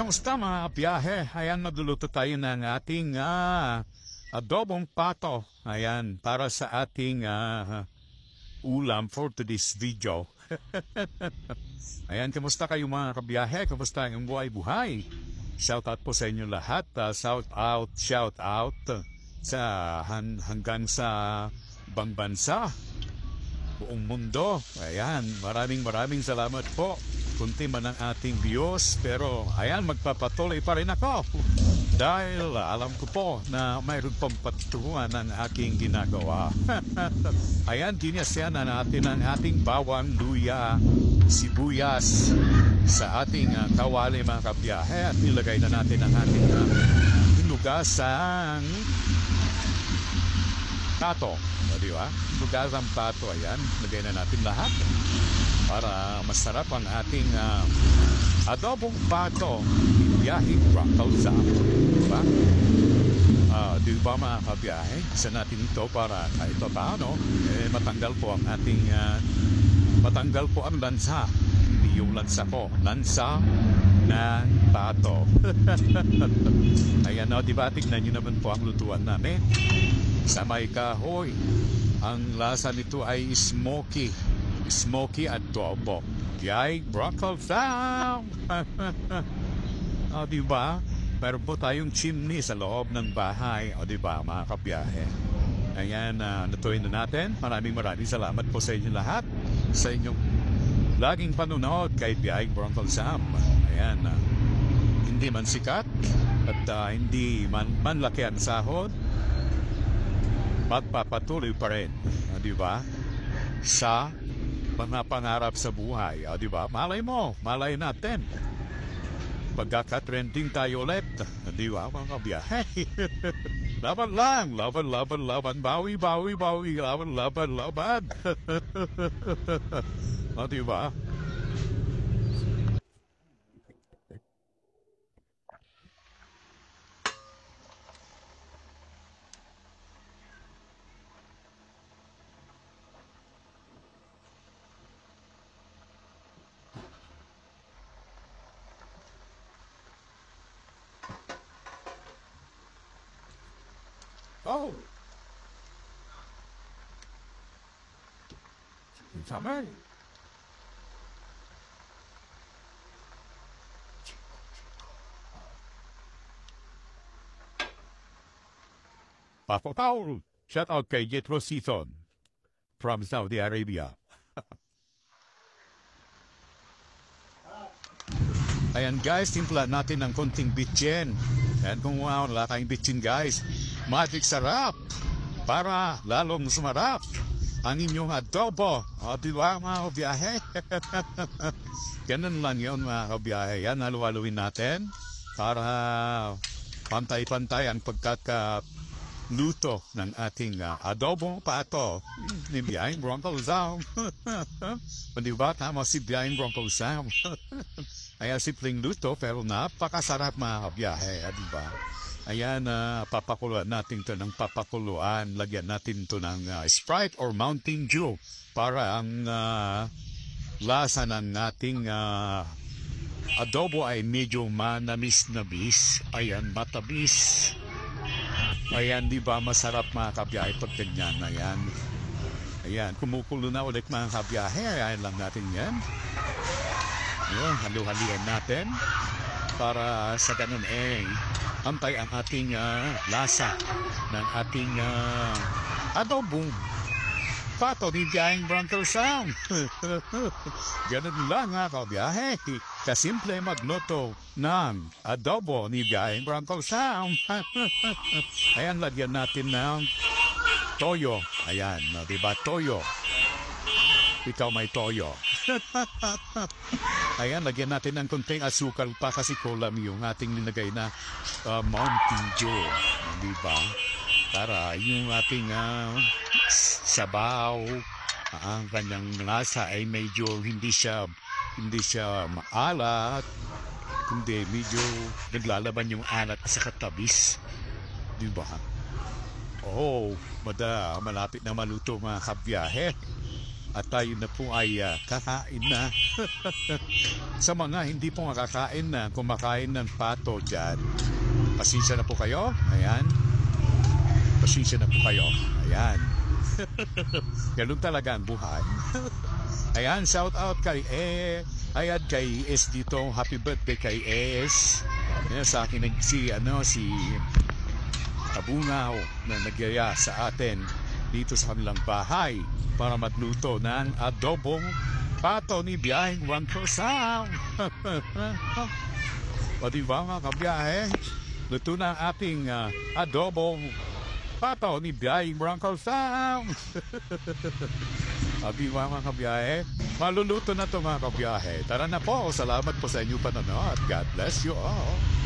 kamusta mga biyahe? Ayan, magluluto tayo ng ating ah, adobong pato. Ayan, para sa ating ah, ulam for today's video. Ayan, kamusta kayo mga kabiyahe? Kamusta ang buhay-buhay? Shout out po sa inyo lahat. Ah, shout out, shout out sa han- hanggang sa bang bansa, buong mundo. Ayan, maraming maraming salamat po. Kunti man ang ating views, pero ayan, magpapatuloy pa rin ako. Dahil alam ko po na mayroon pang patutuhan ang aking ginagawa. ayan, dinasyan na natin ang ating bawang luya, sibuyas sa ating uh, kawali mga kabiyahe at nilagay na natin ang ating uh, hinugasang pato. O, di ba? Hinugasang pato, ayan. Lagay na natin lahat para masarap ang ating uh, adobong pato biyahing Rockal Di ba? Uh, di ba mga kabiyahe? Isa natin ito para kahit pa paano, eh, matanggal po ang ating uh, matanggal po ang lansa. Hindi yung lansa ko. Lansa na pato. Ayan o, di ba? Tignan nyo naman po ang lutuan namin. Sa may kahoy. Ang lasa nito ay smoky smoky adobo. Yay, broccoli sound! o, di ba? Meron po tayong chimney sa loob ng bahay. O, di ba, mga kabiyahe? Ayan, uh, natuloy na natin. Maraming maraming salamat po sa inyo lahat. Sa inyong laging panunood kay Biyahing Bronco Sam. Ayan, uh, hindi man sikat at uh, hindi man manlaki ang sahod, magpapatuloy pa rin. Uh, di ba? Sa mga pangarap sa buhay. O, di ba? Malay mo, malay natin. Pagkakatrending tayo ulit. Di ba, mga kabiyahe? laban lang, laban, laban, laban, bawi, bawi, bawi, laban, laban, laban. o, di ba? Oh. Sama. Papa Paul, shout out kay Jetro Season from Saudi Arabia. Ayan guys, timpla natin ng konting bitchin. Ayan kung wala kayong bitchin guys, magic sarap para lalong sumarap ang inyong adobo. O, di ba mga kabiyahe? Ganun lang yun mga kabiyahe. Yan, haluhaluin natin para pantay-pantay ang pagkakaluto ng ating uh, adobo pato ni Biyahing Bronco Sam. di ba tama si Biyahing Bronco Sam? Ay simpleng luto pero napakasarap mga kabiyahe. Di ba? Ayan, uh, papakuluan natin to ng papakuluan. Lagyan natin to ng uh, Sprite or Mountain Dew para ang uh, lasa ng ating uh, adobo ay medyo manamis-namis. Ayan, matabis. Ayan, di ba masarap mga kabiyahe pag ganyan. Ayan. Ayan, kumukulo na ulit mga kabiyahe. Ayan lang natin yan. Ayan, halu-halian natin para sa ganun eh antay ang ating uh, lasa ng ating uh, adobong pato ni Biyaheng Bronco Sound. Ganun lang nga kabiyahe. Kasimple magluto ng adobo ni Biyaheng Bronco Sound. Ayan, lagyan natin ng toyo. Ayan, diba toyo? Ikaw may toyo. Ayan, lagyan natin ng konting asukal pa kasi kulam yung ating linagay na uh, Mountain Dew. Di ba? Para yung ating uh, sabaw, uh, ang kanyang lasa ay medyo hindi siya hindi siya maalat, kundi medyo naglalaban yung alat sa katabis. Di ba? Oh, mada, malapit na maluto mga kabiyahe. At tayo na po ay ah, kakain na. Sa mga hindi po makakain na, kumakain ng pato dyan, pasensya na po kayo. Ayan. Pasensya na po kayo. Ayan. Ganun talaga ang buhay. Ayan, shout out kay E. Ayan, kay S dito. Happy birthday kay S. Ayan, sa akin si, ano, si Kabungaw na nagyaya sa atin dito sa kanilang bahay para magluto ng adobong pato ni Biyaheng Juan Cruzao. o di ba mga kabiyahe? Luto na ang ating ah, adobong pato ni Biyaheng Juan di ba mga kabiyahe? Maluluto na to mga kabiyahe. Tara na po. Salamat po sa inyo panonood. God bless you all.